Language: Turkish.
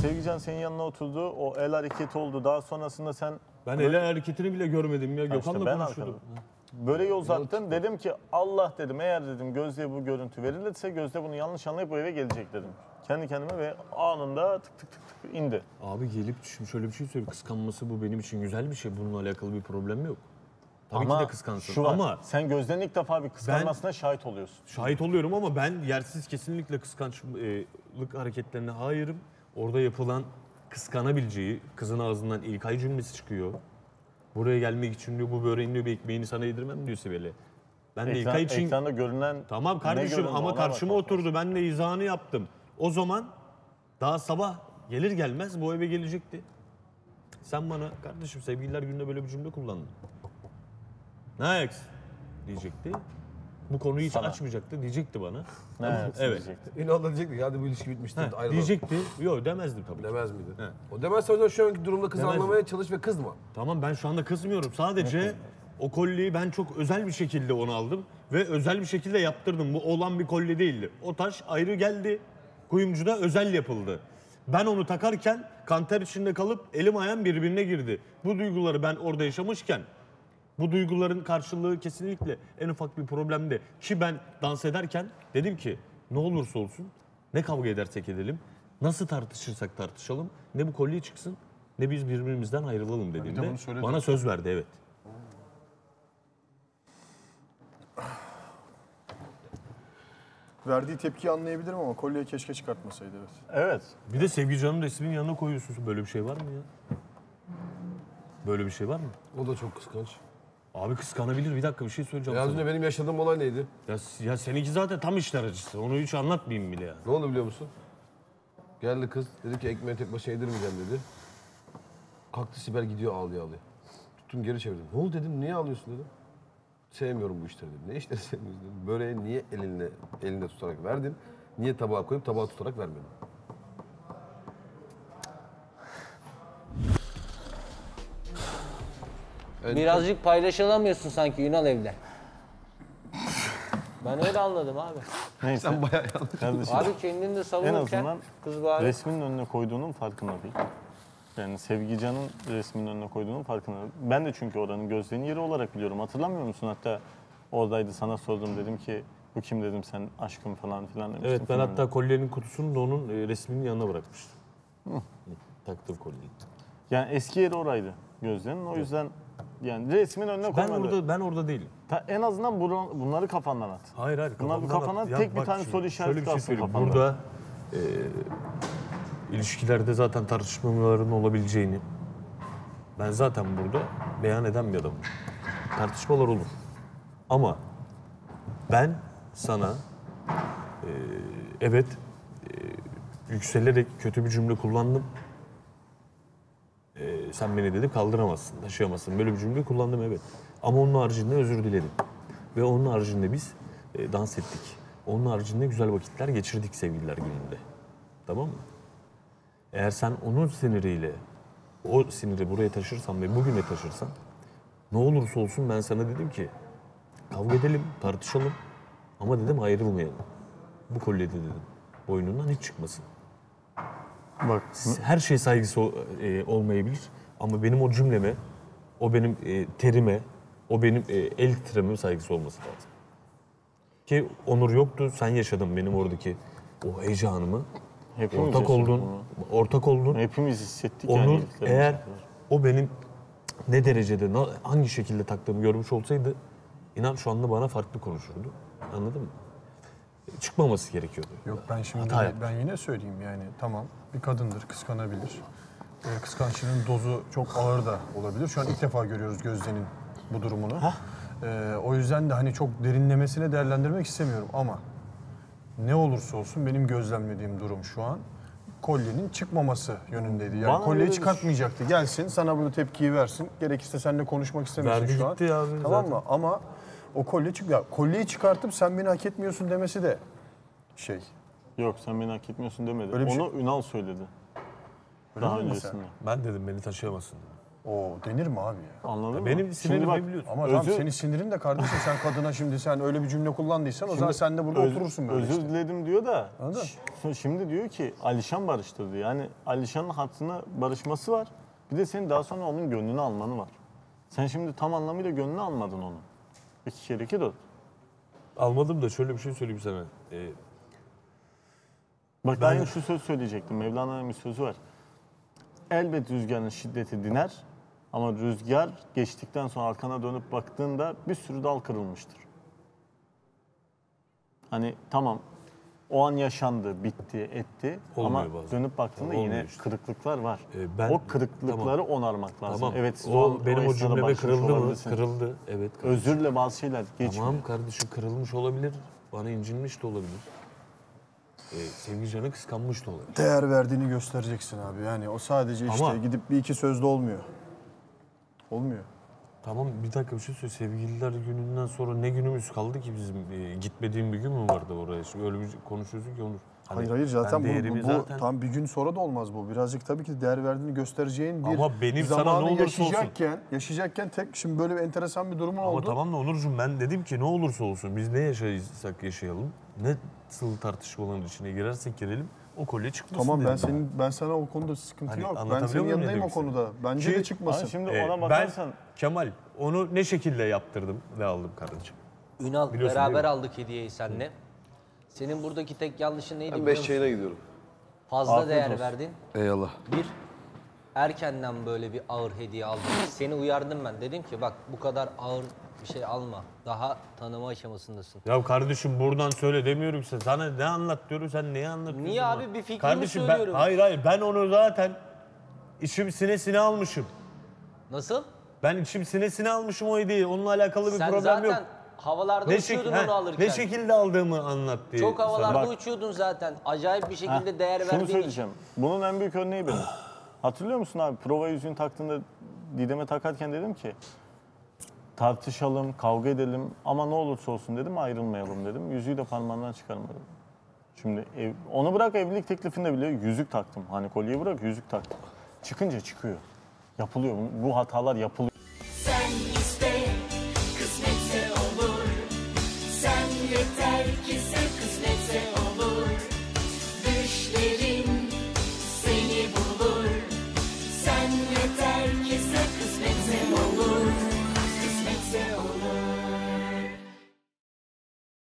Sevgican senin yanına oturdu. O el hareketi oldu. Daha sonrasında sen Ben el hareketini bile görmedim ya. işte Gökhan'la ben konuşuyordum. böyle yol uzattın. Dedim ki Allah dedim eğer dedim Gözde'ye bu görüntü verilirse Gözde bunu yanlış anlayıp bu eve gelecek dedim. Kendi kendime ve anında tık tık tık tık indi. Abi gelip şimdi şöyle bir şey söyleyeyim. Kıskanması bu benim için güzel bir şey. Bununla alakalı bir problem yok. Tabii Ama ki de kıskansın. şu Ama sen Gözde'nin ilk defa bir kıskanmasına şahit oluyorsun. şahit oluyorum ama ben yersiz kesinlikle kıskançlık hareketlerine hayırım. Orada yapılan kıskanabileceği kızın ağzından İlkay cümlesi çıkıyor. Buraya gelmek için diyor bu böreğin diyor bir ekmeğini sana yedirmem diyor Sibel'e. Ben de Ekran, İlkay için ekranda görünen Tamam kardeşim göründü ama ona karşıma bakmak oturdu. Ben de izahını yaptım. O zaman daha sabah gelir gelmez bu eve gelecekti. Sen bana kardeşim sevgililer gününde böyle bir cümle kullandın. Ne ayaksın diyecekti. Bu konuyu hiç Sana. açmayacaktı diyecekti bana. Yapsın Evet. diyecekti. Ünal da diyecekti ki hadi bu ilişki bitmiştir Ha, ayrılalım. diyecekti. Yok demezdim tabii. Demez miydi? He. O demezse o zaman şu anki durumda kızı Demezdim. anlamaya çalış ve kızma. Tamam ben şu anda kızmıyorum. Sadece o kolyeyi ben çok özel bir şekilde onu aldım. Ve özel bir şekilde yaptırdım. Bu olan bir kolye değildi. O taş ayrı geldi. Kuyumcuda özel yapıldı. Ben onu takarken kanter içinde kalıp elim ayağım birbirine girdi. Bu duyguları ben orada yaşamışken bu duyguların karşılığı kesinlikle en ufak bir problemdi. Ki ben dans ederken dedim ki ne olursa olsun ne kavga edersek edelim, nasıl tartışırsak tartışalım, ne bu kolye çıksın ne biz birbirimizden ayrılalım dediğimde söyledin. bana söz verdi evet. Verdiği tepkiyi anlayabilirim ama kolyeyi keşke çıkartmasaydı evet. Evet. Bir de Sevgi Can'ın resminin yanına koyuyorsun. Böyle bir şey var mı ya? Böyle bir şey var mı? O da çok kıskanç. Abi kıskanabilir. Bir dakika bir şey söyleyeceğim Ya az sana. önce benim yaşadığım olay neydi? Ya, ya seninki zaten tam işler acısı. Onu hiç anlatmayayım bile ya. Ne oldu biliyor musun? Geldi kız dedi ki ekmeği tek başına yedirmeyeceğim dedi. Kalktı Sibel gidiyor ağlıyor ağlıyor. Tuttum geri çevirdim. Ne oldu dedim niye ağlıyorsun dedim. Sevmiyorum bu işleri dedim. Ne işleri sevmiyorsun dedim. Böreği niye elinle, elinde tutarak verdin? Niye tabağa koyup tabağa tutarak vermedin? Birazcık paylaşılamıyorsun sanki Ünal evde. Ben öyle anladım abi. Neyse. Sen bayağı yanlış. Kardeşim, Abi kendini de savunurken azından kız bari resminin önüne koyduğunun farkında değil. Yani Sevgican'ın resminin önüne koyduğunun farkında. Ben de çünkü oranın gözlerinin yeri olarak biliyorum. Hatırlamıyor musun? Hatta oradaydı sana sordum dedim ki bu kim dedim sen aşkım falan filan demiştim. Evet ben filan. hatta kolyenin kutusunu da onun e, resminin yanına bırakmıştım. Hı, Taktım kolyeyi. Yani eski yeri oraydı gözlerinin. O yüzden yani resmin önüne Ben koymadı. orada ben orada değilim. Ta- en azından bunu- bunları kafandan at. Hayır hayır. Bunlar bir kafamdan kafadan at. Tek bir tane soru işareti şey kalsın söyleyeyim. kafanda. Burada e, ilişkilerde zaten tartışmaların olabileceğini ben zaten burada beyan eden bir adamım. Tartışmalar olur. Ama ben sana e, evet e, yükselerek kötü bir cümle kullandım. Sen beni dedi kaldıramazsın, taşıyamazsın. Böyle bir cümle kullandım evet. Ama onun haricinde özür diledim. Ve onun haricinde biz e, dans ettik. Onun haricinde güzel vakitler geçirdik sevgililer gününde. Tamam mı? Eğer sen onun siniriyle o siniri buraya taşırsan ve bugüne taşırsan ne olursa olsun ben sana dedim ki kavga edelim, tartışalım ama dedim ayrılmayalım. Bu kolyede dedim. Boynundan hiç çıkmasın. Bak Her şey saygısı e, olmayabilir ama benim o cümleme, o benim e, terime, o benim e, el titrememe saygısı olması lazım. Ki Onur yoktu, sen yaşadın benim oradaki o heyecanımı. hepimiz Ortak oldun, bunu. ortak oldun. Hepimiz hissettik Onur yani. eğer o benim ne derecede, hangi şekilde taktığımı görmüş olsaydı inan şu anda bana farklı konuşurdu. Anladın mı? Çıkmaması gerekiyordu. Yok ben şimdi Hata ben yine söyleyeyim yani tamam bir kadındır kıskanabilir. Ee, kıskançlığın dozu çok ağır da olabilir. Şu an ilk defa görüyoruz Gözde'nin bu durumunu. Ee, o yüzden de hani çok derinlemesine değerlendirmek istemiyorum ama ne olursa olsun benim gözlemlediğim durum şu an kolyenin çıkmaması yönündeydi. Yani Bana kolyeyi öyle çıkartmayacaktı. Gelsin sana bunu tepkiyi versin. Gerekirse seninle konuşmak istemiyorsun Verdi şu an. gitti ya abi Tamam zaten. mı? Ama o kolye çık ya kolyeyi çıkartıp sen beni hak etmiyorsun demesi de şey. Yok sen beni hak etmiyorsun demedi. Öyle bir şey- Onu Ünal söyledi. Öyle Daha mi öncesinde. Ben dedim beni taşıyamazsın. dedim. O denir mi abi ya? Anladın mı? Benim Şimdi sinirimi bak, biliyorsun. Ama tamam Özür- senin sinirin de kardeşim sen kadına şimdi sen öyle bir cümle kullandıysan o zaman sen de burada Öz- oturursun böyle Özür işte. diledim diyor da Anladın? şimdi diyor ki Alişan barıştırdı. Yani Alişan'ın hattına barışması var. Bir de senin daha sonra onun gönlünü almanı var. Sen şimdi tam anlamıyla gönlünü almadın onu. İki kere iki dört. Almadım da şöyle bir şey söyleyeyim sana. Ee, Bak aynı şu söz söyleyecektim. Mevlana'nın bir sözü var. Elbet rüzgarın şiddeti diner ama rüzgar geçtikten sonra arkana dönüp baktığında bir sürü dal kırılmıştır. Hani tamam o an yaşandı, bitti, etti Olmuyor ama bazen. dönüp baktığında Olmuyor yine işte. kırıklıklar var. Ee, ben- o kırıklıkları onarmak lazım. tamam. Evet siz o, benim o esnada cümleme kırıldı mı? Kırıldı. Evet. kardeşim. Özürle bazı şeyler geçmiyor. Tamam kardeşim kırılmış olabilir. Bana incinmiş de olabilir. Ee, sevgi canı kıskanmış da olabilir. Değer verdiğini göstereceksin abi. Yani o sadece işte Ama- gidip bir iki sözde olmuyor. Olmuyor. Tamam bir dakika bir şey söyle. Sevgililer gününden sonra ne günümüz kaldı ki bizim? Ee, gitmediğim bir gün mü vardı oraya? Şimdi öyle bir konuşuyorsun ki Onur. Hani Hayır hayır zaten ben bu, bu, bu zaten- tam bir gün sonra da olmaz bu. Birazcık tabii ki değer verdiğini göstereceğin bir Ama benim sana zamanı ne olursa olsun- yaşayacakken, yaşayacakken tek şimdi böyle bir enteresan bir durumun Ama oldu. tamam da Onurcuğum ben dedim ki ne olursa olsun biz ne yaşaysak yaşayalım. Ne nasıl tartışmaların içine girersek girelim o kolye çıkmasın Tamam ben senin ben sana o konuda sıkıntı Hani yok. Ben senin ne yanındayım o konuda. Bence Ki- de çıkmasın. Hani şimdi Ee, ona ben bakarsan Kemal onu ne şekilde yaptırdım ve aldım kardeşim. Ünal Biliyorsun beraber aldık hediyeyi seninle. Senin buradaki tek yanlışın neydi Ben biliyor 5 musun? çayına gidiyorum. Fazla Afiyet değer olsun. verdin. Eyvallah. Bir, erkenden böyle bir ağır hediye aldın. Seni uyardım ben. Dedim ki bak bu kadar ağır bir şey alma. Daha tanıma aşamasındasın. Ya kardeşim buradan söyle demiyorum size. Sana ne anlat diyorum sen neyi anlatıyorsun? Niye bana? abi? Bir fikrimi kardeşim söylüyorum. Ben, hayır hayır ben onu zaten içim sinesine almışım. Nasıl? Ben içim sinesine almışım o hediyeyi. Onunla alakalı bir Sen problem zaten yok. Havalarda Ne, uçuyordun şek- onu alırken. ne şekilde aldığımı anlat diye. Çok havalarda Bak- uçuyordun zaten. Acayip bir şekilde değer Şunu verdiğin için. söyleyeceğim. Bunun en büyük örneği benim. Hatırlıyor musun abi? Prova yüzüğünü taktığında Didem'e takarken dedim ki tartışalım, kavga edelim ama ne olursa olsun dedim ayrılmayalım dedim. Yüzüğü de parmağından çıkarmadım. Şimdi ev, onu bırak evlilik teklifinde bile yüzük taktım. Hani kolyeyi bırak yüzük taktım. Çıkınca çıkıyor. Yapılıyor. Bu, bu hatalar yapılıyor. Kısmetse olur.